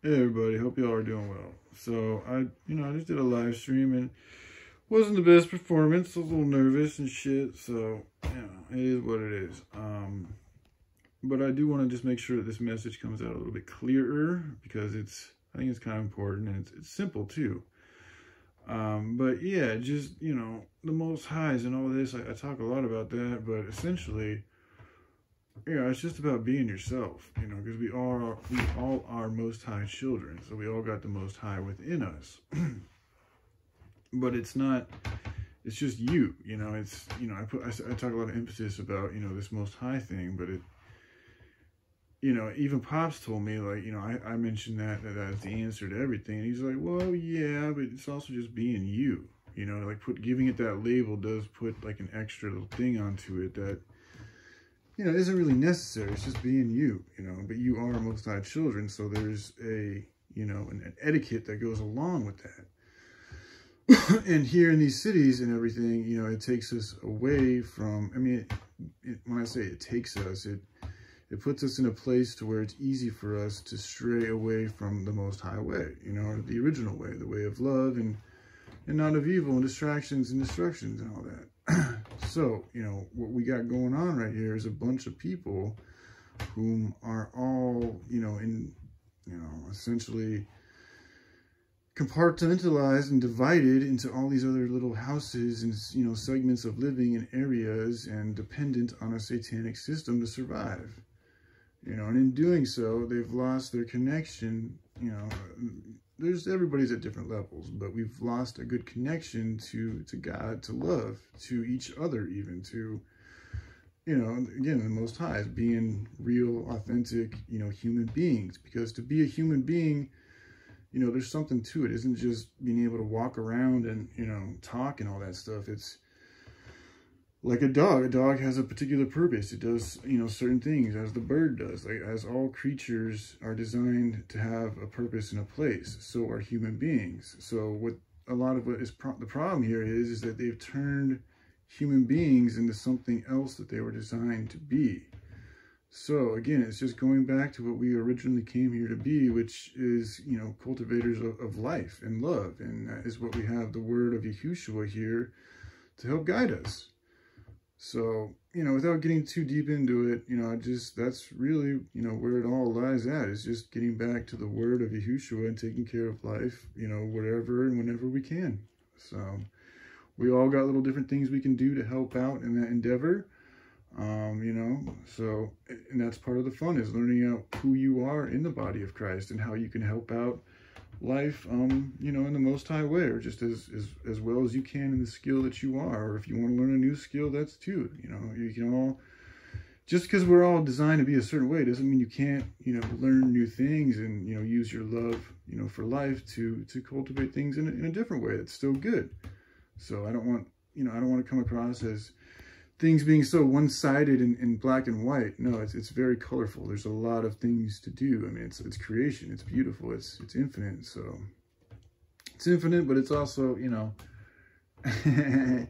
Hey everybody, hope y'all are doing well. So I, you know, I just did a live stream and wasn't the best performance. I was a little nervous and shit. So yeah, it is what it is. Um, but I do want to just make sure that this message comes out a little bit clearer because it's, I think it's kind of important and it's, it's simple too. Um, but yeah, just you know, the Most Highs and all this. I, I talk a lot about that, but essentially yeah, it's just about being yourself, you know, because we are we all are Most High children, so we all got the Most High within us. but it's not. It's just you, you know. It's you know, I put I, I talk a lot of emphasis about you know this Most High thing, but it. You know, even Pops told me, like, you know, I, I mentioned that, that that's the answer to everything. And he's like, well, yeah, but it's also just being you. You know, like put giving it that label does put like an extra little thing onto it that you know, isn't really necessary. It's just being you, you know, but you are Most High children. So there's a, you know, an, an etiquette that goes along with that. and here in these cities and everything, you know, it takes us away from, I mean, it, it, when I say it takes us, it, it puts us in a place to where it's easy for us to stray away from the most high way, you know, the original way, the way of love and, and not of evil and distractions and destructions and all that. so, you know, what we got going on right here is a bunch of people whom are all, you know, in, you know, essentially compartmentalized and divided into all these other little houses and, you know, segments of living and areas and dependent on a satanic system to survive. You know, and in doing so, they've lost their connection, you know, there's everybody's at different levels, but we've lost a good connection to to God, to love, to each other, even to you know, again, the Most High is being real, authentic, you know, human beings. Because to be a human being, you know, there's something to it. it isn't just being able to walk around and you know talk and all that stuff. It's like a dog. A dog has a particular purpose. It does, you know, certain things as the bird does. Like as all creatures are designed to have a purpose and a place, so are human beings. So what a lot of what is pro the problem here is, is that they've turned human beings into something else that they were designed to be. So again, it's just going back to what we originally came here to be, which is, you know, cultivators of, of life and love. And that is what we have the word of Yahushua here to help guide us. So, you know, without getting too deep into it, you know, just, that's really, you know, where it all lies at is just getting back to the word of Yahushua and taking care of life, you know, whatever and whenever we can. So we all got little different things we can do to help out in that endeavor. Um, you know, so, and that's part of the fun is learning out who you are in the body of Christ and how you can help out life, um, you know, in the most high way, or just as, as, as well as you can in the skill that you are. Or if you want to learn a new skill, that's too, you know, you can all, just because we're all designed to be a certain way doesn't mean you can't, you know, learn new things and, you know, use your love, you know, for life to, to cultivate things in a, in a different way that's still good. So I don't want, you know, I don't want to come across as, things being so one-sided and, and, black and white. No, it's it's very colorful. There's a lot of things to do. I mean, it's it's creation. It's beautiful. It's it's infinite. So it's infinite, but it's also you know.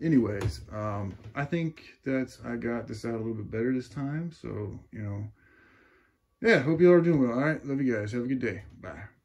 Anyways, um, I think that I got this out a little bit better this time. So you know, yeah. Hope you all are doing well. All right, love you guys. Have a good day. Bye.